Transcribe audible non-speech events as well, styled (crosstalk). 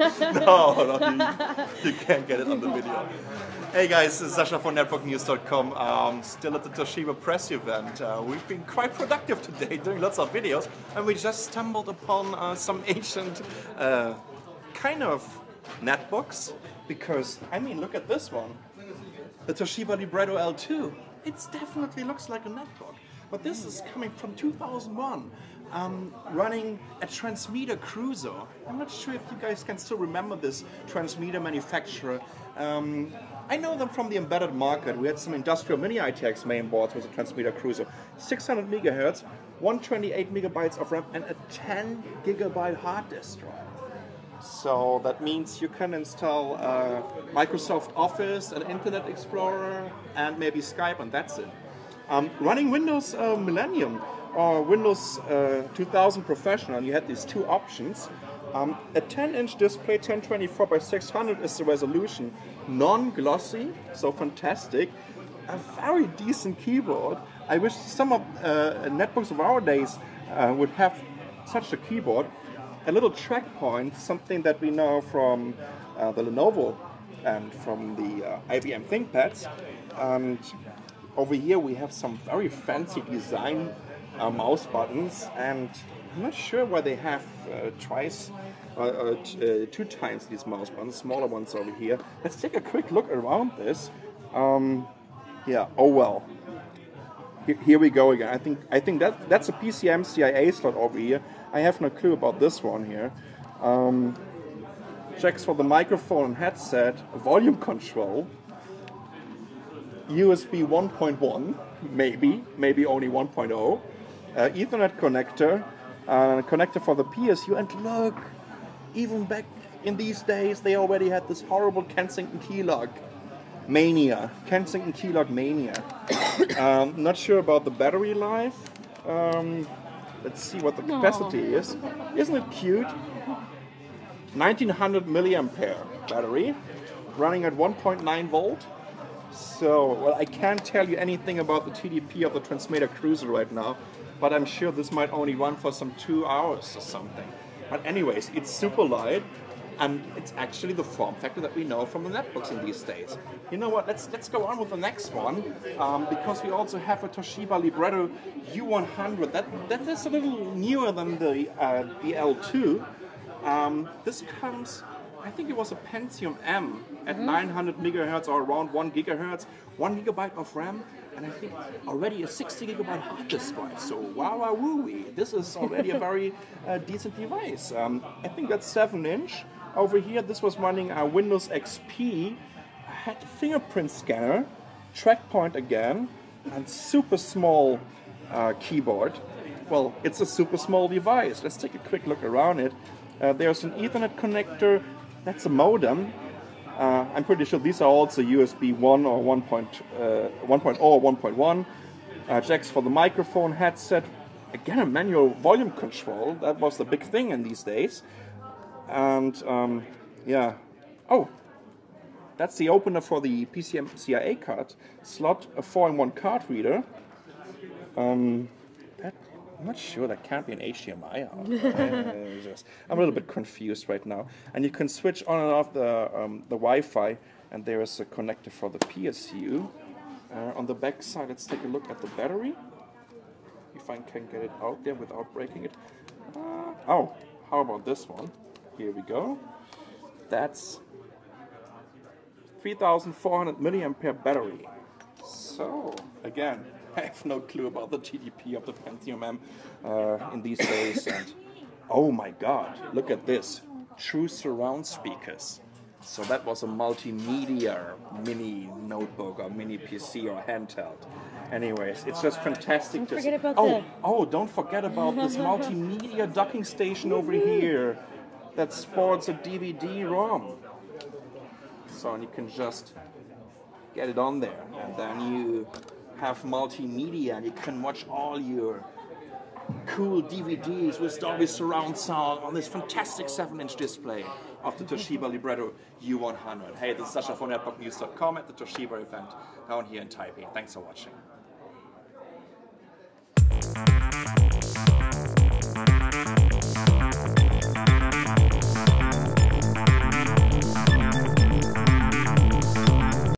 (laughs) no, no you, you, can't get it on the video. Hey guys, this is Sasha from NetbookNews.com. Um, still at the Toshiba press event. Uh, we've been quite productive today, (laughs) doing lots of videos, and we just stumbled upon uh, some (laughs) ancient uh, kind of netbooks. Because I mean, look at this one, the Toshiba Libretto L2. It definitely looks like a netbook, but this is coming from 2001 um, running a Transmeta Crusoe. I'm not sure if you guys can still remember this Transmeta manufacturer. Um, I know them from the embedded market. We had some industrial mini ITX main boards with a Transmeta Crusoe. 600 megahertz, 128 megabytes of RAM, and a 10 gigabyte hard disk drive. So that means you can install uh, Microsoft Office, an Internet Explorer, and maybe Skype, and that's it. Um, running Windows uh, Millennium or Windows uh, 2000 Professional, and you had these two options. Um, a 10-inch display, 1024 by 600 is the resolution, non-glossy, so fantastic. A very decent keyboard. I wish some of uh, netbooks of our days uh, would have such a keyboard. A little track point, something that we know from uh, the Lenovo and from the uh, IBM ThinkPads. And over here we have some very fancy design uh, mouse buttons, and I'm not sure why they have uh, twice, uh, uh, uh, two times these mouse buttons, smaller ones over here. Let's take a quick look around this. Um, yeah, oh well. Here, here we go again. I think I think that that's a PCMCIA slot over here. I have no clue about this one here. Um, checks for the microphone and headset, volume control, USB 1.1, maybe, maybe only 1.0 uh, Ethernet connector, uh, connector for the PSU, and look, even back in these days, they already had this horrible Kensington keylog mania. Kensington keylog mania. (coughs) um, not sure about the battery life. Um, let's see what the capacity Aww. is. Isn't it cute? 1900 milliampere battery, running at 1.9 volt. So, well, I can't tell you anything about the TDP of the Transmeta Crusoe right now but I'm sure this might only run for some two hours or something. But anyways, it's super light, and it's actually the form factor that we know from the netbooks in these days. You know what? Let's let's go on with the next one um, because we also have a Toshiba Libretto U100. That that is a little newer than the uh, the L2. Um, this comes. I think it was a Pentium M at mm -hmm. 900 megahertz or around 1 gigahertz, 1 gigabyte of RAM, and I think already a 60 gigabyte hard disk drive. So wow, wow, woo wee! This is already a very uh, decent device. Um, I think that's 7 inch. Over here, this was running a Windows XP. I had a fingerprint scanner, trackpoint again, and super small uh, keyboard. Well, it's a super small device. Let's take a quick look around it. Uh, there's an Ethernet connector. That's a modem. Uh, I'm pretty sure these are also USB 1 or 1.0 uh, or 1.1. Uh, jacks for the microphone, headset. Again, a manual volume control. That was the big thing in these days. And um, yeah. Oh, that's the opener for the PCMCIA card slot, a 4 in 1 card reader. Um, I'm not sure that can't be an HDMI out. (laughs) just, I'm a little bit confused right now. And you can switch on and off the, um, the Wi-Fi, and there is a connector for the PSU. Uh, on the back side, let's take a look at the battery. If I can get it out there without breaking it. Uh, oh, how about this one? Here we go. That's 3400 milliampere battery. So, again, I have no clue about the GDP of the Pentium M uh, in these days. And oh my God, look at this! True surround speakers. So that was a multimedia mini notebook or mini PC or handheld. Anyways, it's just fantastic. Don't forget about oh, the... oh, don't forget about this (laughs) multimedia docking station over here that sports a DVD-ROM. So you can just get it on there, and then you have multimedia and you can watch all your cool DVDs with Dolby surround sound on this fantastic 7-inch display of the Toshiba Libretto U100. Hey, this is Sasha from NetbookNews.com at the Toshiba event down here in Taipei. Thanks for watching.